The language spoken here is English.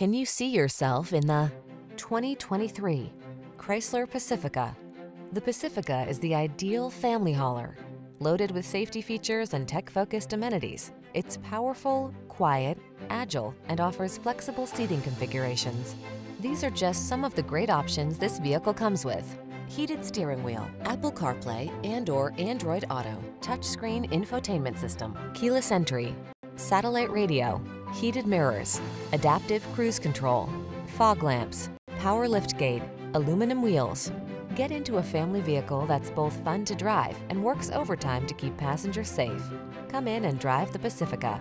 Can you see yourself in the 2023 Chrysler Pacifica? The Pacifica is the ideal family hauler. Loaded with safety features and tech-focused amenities, it's powerful, quiet, agile, and offers flexible seating configurations. These are just some of the great options this vehicle comes with. Heated steering wheel, Apple CarPlay and or Android Auto, touchscreen infotainment system, keyless entry, satellite radio, heated mirrors, adaptive cruise control, fog lamps, power liftgate, aluminum wheels. Get into a family vehicle that's both fun to drive and works overtime to keep passengers safe. Come in and drive the Pacifica.